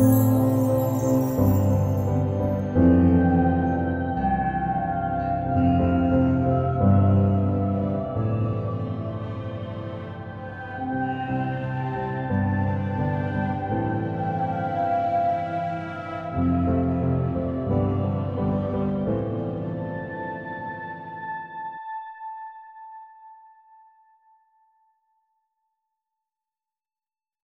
Ooh.